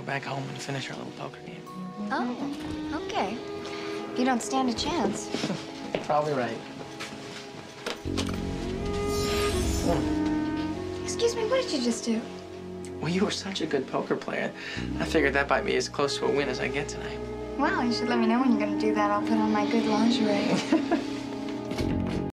go back home and finish our little poker game. Oh, okay. You don't stand a chance. Probably right. Excuse me, what did you just do? Well, you were such a good poker player. I figured that might be as close to a win as I get tonight. Well, you should let me know when you're gonna do that. I'll put on my good lingerie.